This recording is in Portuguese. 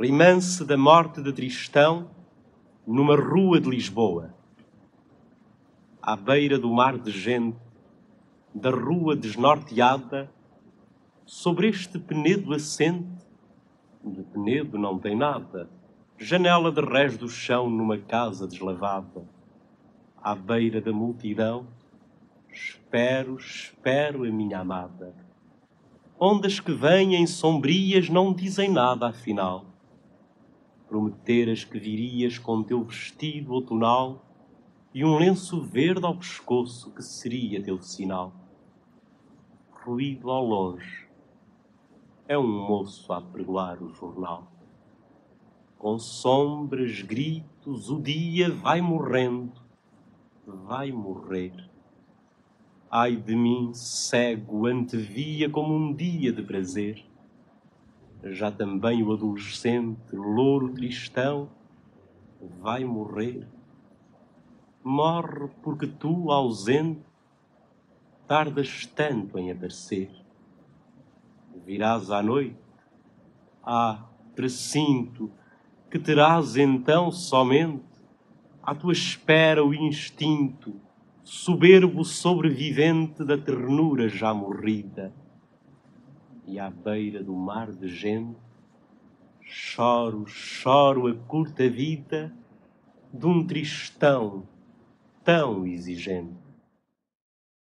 rimance da morte de Tristão numa rua de Lisboa, à beira do mar de gente, da rua desnorteada, sobre este penedo assente, de penedo não tem nada, janela de rés do chão numa casa deslavada, à beira da multidão, espero, espero a minha amada. Ondas que vêm sombrias não dizem nada afinal prometeras que virias com teu vestido outonal e um lenço verde ao pescoço que seria teu sinal. Ruído ao longe, é um moço a pregoar o jornal. Com sombras, gritos, o dia vai morrendo, vai morrer. Ai de mim, cego, antevia como um dia de prazer já também o adolescente, louro tristão, vai morrer. Morre porque tu, ausente, tardas tanto em aparecer. Virás à noite, ah, precinto, que terás então somente à tua espera o instinto, soberbo sobrevivente da ternura já morrida e à beira do mar de gente, choro, choro a curta vida de um tristão tão exigente.